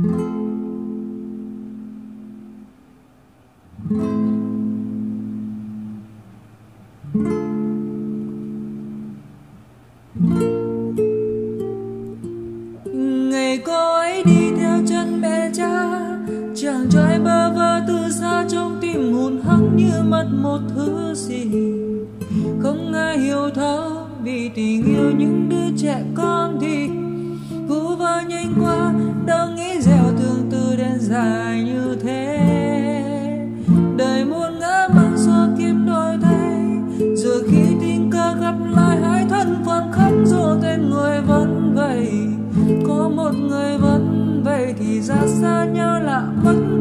ngày cô ấy đi theo chân mẹ cha, chàng trai bơ vơ từ xa trong tim hụt hẫng như mất một thứ gì. Không ai hiểu thấu, vì tình yêu những đứa trẻ con thì vu vơ nhanh qua đâu nghĩ dài như thế. Đời muôn ngỡ mang xua kiếp đổi thay rồi khi tình cờ gặp lại, hai thân phận khác dù tên người vẫn vậy có một người vẫn vậy thì ra xa nhau lạ mất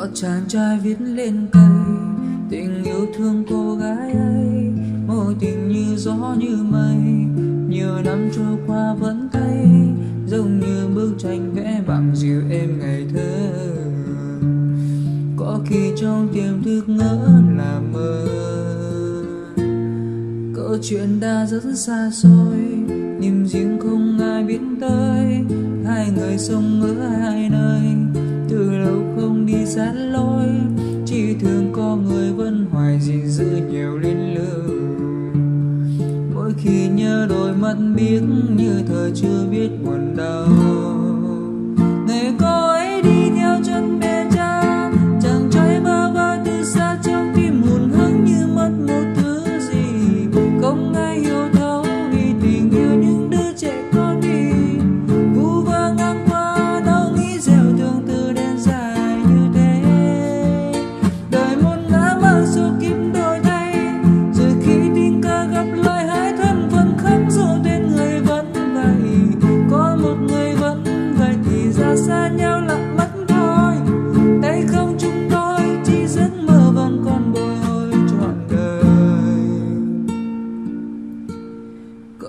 có chàng trai viết lên cây. Tình yêu thương cô gái ấy, mối tình như gió như mây. Nhiều năm trôi qua vẫn thấy giống như bức tranh vẽ bằng dịu êm ngày thơ. Có khi trong tiềm thức ngỡ là mơ. Câu chuyện đã rất xa xôi, niềm riêng không ai biết tới. Hai người sống ở hai nơi, từ lâu không sát lối, chỉ thường có người vẫn hoài gìn giữ nhiều linh lưu mỗi khi nhớ đôi mắt biếc như thời chưa biết buồn đau.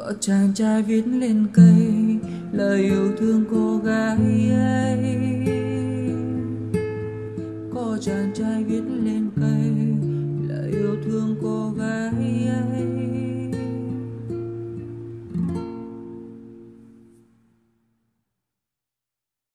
Có chàng trai viết lên cây, lời yêu thương cô gái ấy. Có chàng trai viết lên cây